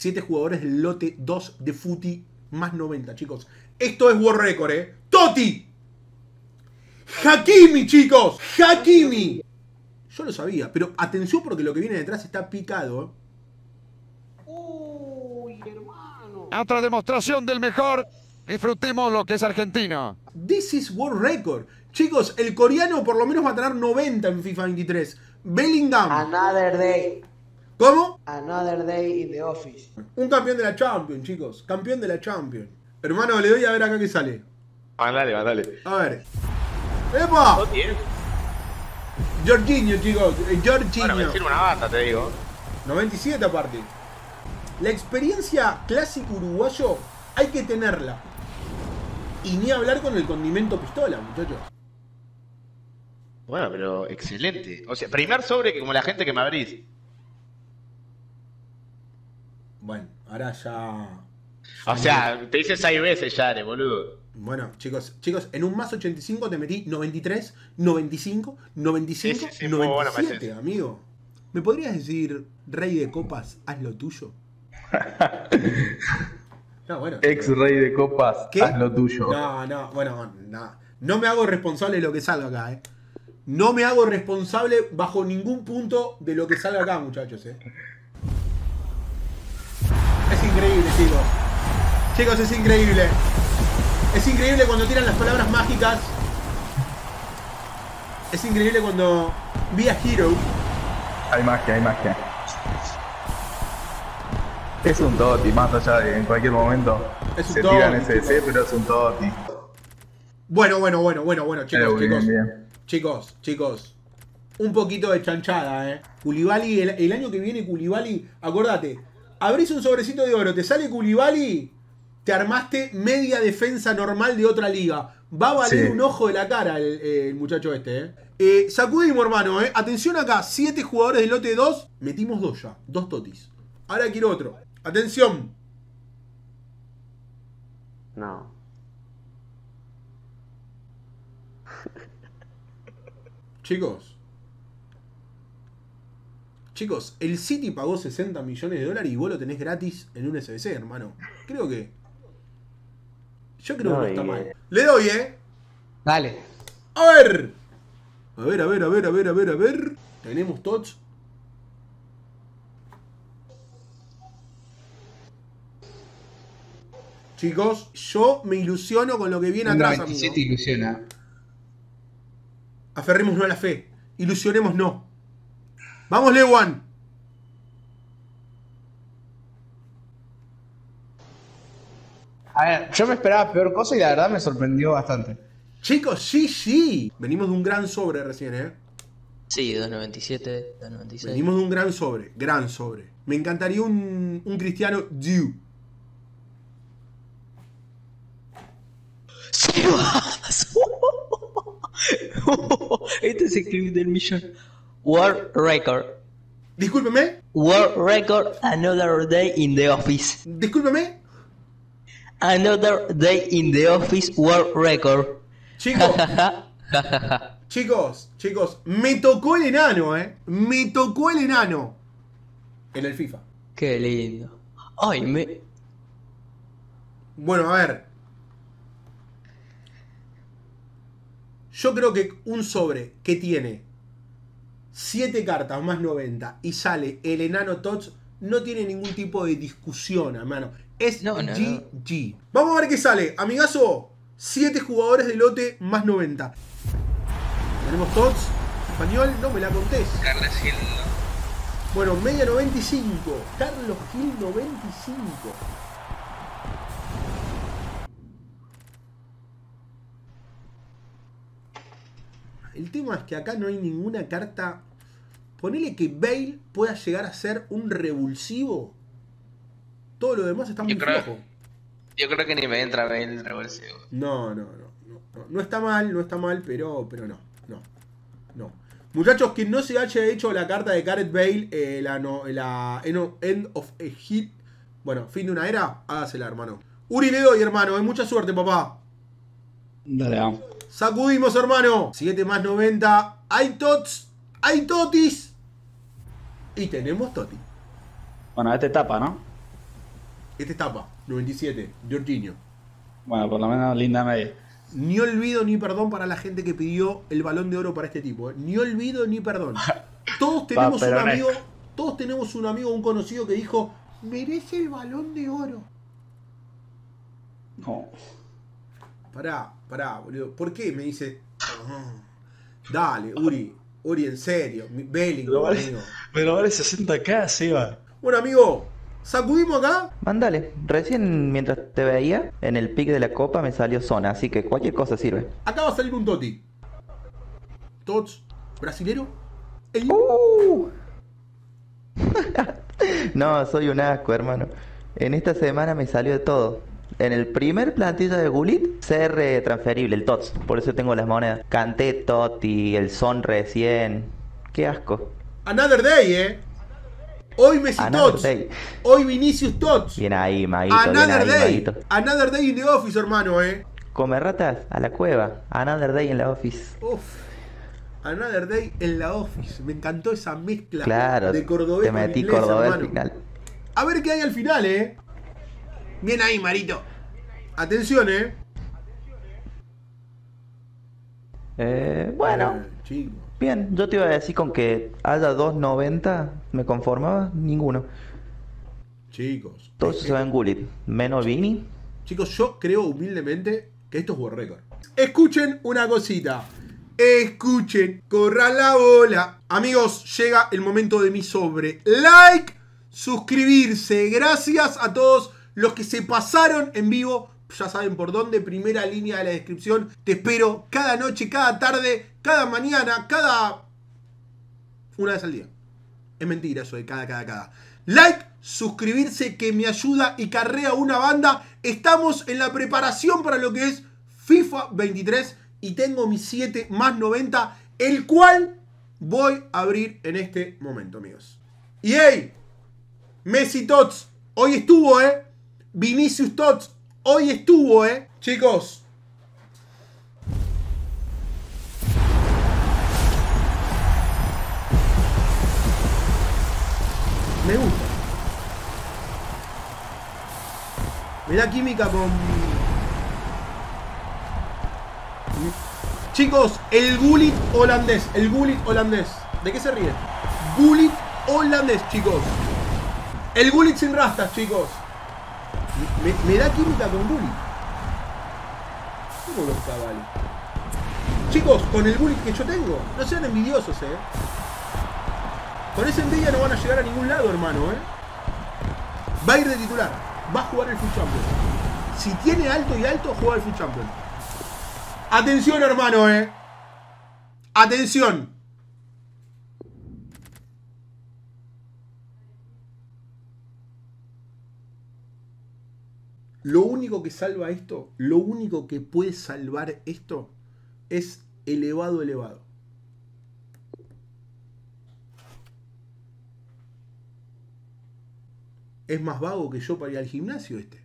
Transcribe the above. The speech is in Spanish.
7 jugadores del lote 2 de Futi más 90, chicos. Esto es World Record, ¿eh? ¡Toti! ¡Hakimi, chicos! ¡Hakimi! Yo lo sabía, pero atención porque lo que viene detrás está picado. ¿eh? Uy, hermano. Otra demostración del mejor. Disfrutemos lo que es Argentina. This is World Record. Chicos, el coreano por lo menos va a tener 90 en FIFA 23. Bellingham. Another day. ¿Cómo? Another day in the office. Un campeón de la Champions, chicos. Campeón de la Champions. Hermano, le doy a ver acá qué sale. Mandale, mandale. A ver. ¡Epa! ¿eh? Jorginho, chicos. eh, Bueno, Jorginho. me sirve una banda, te digo. 97 aparte. La experiencia clásico uruguayo hay que tenerla. Y ni hablar con el condimento pistola, muchachos. Bueno, pero excelente. O sea, primer sobre que como la gente que me abrís. Bueno, ahora ya. O sea, te hice seis veces ya, eres, boludo. Bueno, chicos, chicos, en un más 85 te metí 93, 95, 95, Sí, sí, sí, muy bueno, 97, Mercedes. amigo. ¿Me podrías decir, rey de copas, haz lo tuyo? No, bueno. Ex rey de copas, ¿Qué? haz lo tuyo. No, no, bueno, no. No me hago responsable de lo que salga acá, eh. No me hago responsable bajo ningún punto de lo que salga acá, muchachos, eh. Increíble, chicos. Chicos, es increíble. Es increíble cuando tiran las palabras mágicas. Es increíble cuando vi a Hero. Hay magia, hay magia. Es un Toti, más allá de en cualquier momento Es un se Toti, tiran SDC, pero es un Toti. Bueno, bueno, bueno, bueno, bueno, chicos, bien, chicos. bien. Chicos, chicos. Un poquito de chanchada, eh. Culibali, el, el año que viene, Culibali, acordate, abrís un sobrecito de oro, te sale Culibali, te armaste media defensa normal de otra liga. Va a valer Sí. un ojo de la cara el, el muchacho este, eh. Eh, sacudimos, hermano, eh. Atención acá, siete jugadores del lote 2, metimos dos ya, dos totis. Ahora quiero otro. Atención. No. Chicos. Chicos, el City pagó 60 millones de dólares y vos lo tenés gratis en un SBC, hermano. Creo que. Yo creo que No, está mal. eh. Le doy, ¿eh? Dale. A ver. A ver, a ver, a ver, a ver, a ver, a ver. Tenemos tots. Chicos, yo me ilusiono con lo que viene atrás, 97 amigo. ilusiona. Aferrémonos a la fe. Ilusionemos no. Vamos, Lewan. A ver, yo me esperaba peor cosa y la verdad me sorprendió bastante. Chicos, sí, sí. Venimos de un gran sobre recién, ¿eh? Sí, 297, 296. Venimos de un gran sobre. Gran sobre. Me encantaría un, un cristiano Diu. ¡Sebas! este es el clip del millón. World Record. Discúlpeme. World Record, another day in the office. Discúlpeme. Another day in the office, World Record. Chicos, chicos, chicos. Me tocó el enano, ¿eh? Me tocó el enano. En el FIFA. Qué lindo. Ay, me. Bueno, a ver. Yo creo que un sobre que tiene 7 cartas más 90 y sale el enano Tots no tiene ningún tipo de discusión, hermano. Es No, no, GG. Vamos a ver qué sale. Amigazo, 7 jugadores de lote más 90. Tenemos Tots. Español, no me la contés. Carlos Gil, Bueno, media 95. Carlos Gil 95. El tema es que acá no hay ninguna carta. Ponele que Bale pueda llegar a ser un revulsivo. Todo lo demás está muy Yo creo- flojo. Yo creo que ni me entra el revulsivo. No, no, no, no, está mal, no está mal, pero, pero no, no, no. Muchachos, que no se haya hecho la carta de Gareth Bale, eh, la, no, la End of a Hit, bueno, fin de una era, hágasela, hermano. Uri le doy, hermano, hay mucha suerte, papá. Dale, vamos. Sacudimos, hermano. 7 más 90. Hay tots, hay totis. Y tenemos toti. Bueno, este tapa, ¿no? Este es tapa, 97, Jorginho. Bueno, por lo menos linda media. Ni olvido ni perdón para la gente que pidió el balón de oro para este tipo. ¿eh? Ni olvido ni perdón. Todos tenemos un amigo, todos tenemos un amigo, un conocido que dijo, merece el balón de oro. No. Pará, pará, boludo. ¿Por qué? Me dice. "Ah, dale, Uri. Uri, en serio. Bellingham, Pero vale, amigo. pero vale 60k, Seba. Bueno, amigo, sacudimos acá. Mándale, recién mientras te veía, en el pic de la copa me salió zona, así que cualquier cosa sirve. Acá va a salir un Toti. Tots, brasilero. El- ¡Uh! No, soy un asco, hermano. En esta semana me salió de todo. En el primer plantilla de Gulit, CR transferible, el TOTS. Por eso tengo las monedas. Canté Totti, el Son recién. Qué asco. Another Day, eh. Hoy Messi Another Tots. day. Hoy Vinicius Tots. Bien ahí, Maguito, bien Another ahí, Day. Maguito. Another Day in the office, hermano, eh. Come ratas, a la cueva. Another day en la office. Uf. Another Day en la office. Me encantó esa mezcla Claro, de cordobés te con metí inglés, cordobés al final. A ver qué hay al final, eh. Bien ahí, Marito. Atención, eh. Eh, bueno, Eh, bien. Yo te iba a decir con que haya 2.90, ¿me conformaba? Ninguno. Chicos. Todo eso se va en Gulit. Menos Vini. Chicos, yo creo humildemente que esto es World Record. Escuchen una cosita. Escuchen, corran la bola. Amigos, llega el momento de mi sobre. Like, suscribirse. Gracias a todos los que se pasaron en vivo. Ya saben por dónde, primera línea de la descripción. Te espero cada noche, cada tarde, cada mañana, cada... Una vez al día. Es mentira eso de cada, cada, cada. Like, suscribirse que me ayuda y carrea una banda. Estamos en la preparación para lo que es FIFA 23 y tengo mi 7 más 90, el cual voy a abrir en este momento, amigos. Y hey, Messi Tots, hoy estuvo, eh. Vinicius Tots, hoy estuvo, eh. Chicos, me gusta. Da química con. Chicos, el Gullit holandés. El Gullit holandés. ¿De qué se ríen? Gullit holandés, chicos. El Gullit sin rastas, chicos. Me, da química con Gullit. ¿Cómo los cabales? Chicos, con el Gullit que yo tengo. No sean envidiosos, eh. Con esa envidia no van a llegar a ningún lado, hermano, ¿eh? Va a ir de titular. Va a jugar el Foot Champion. Si tiene alto y alto, juega el Foot Champion. Atención, hermano, ¿eh? Atención. Lo único que salva esto, lo único que puede salvar esto es elevado, elevado. Es más vago que yo para ir al gimnasio este.